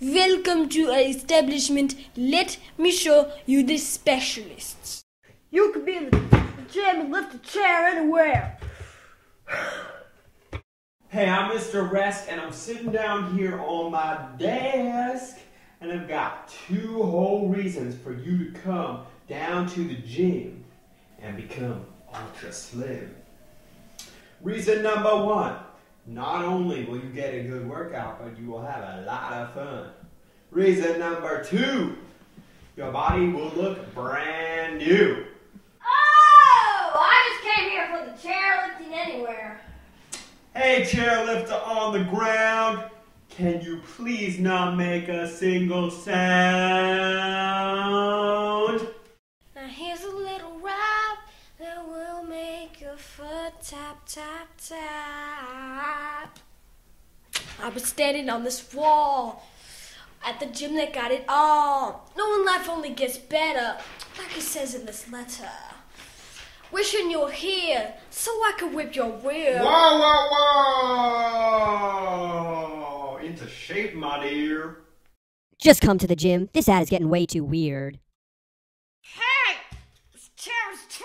Welcome to our establishment. Let me show you the specialists. You could be in the gym and lift a chair anywhere. Hey, I'm Mr. Rest, and I'm sitting down here on my desk, and I've got two whole reasons for you to come down to the gym and become ultra slim. Reason number one not only will you get a good workout, but you will have a lot of fun. Reason number two your body will look brand new. Oh, I just came here for the chairlifting anywhere. Hey, chairlifter on the ground, can you please not make a single sound? Now here's a little rap that will make your foot tap, tap, tap. I was standing on this wall. At the gym that got it all. Knowing life only gets better, like it says in this letter. Wishing you were here so I could whip your rear. Whoa, whoa, whoa! Into shape, my dear. Just come to the gym. This ad is getting way too weird. Hey! This chair is too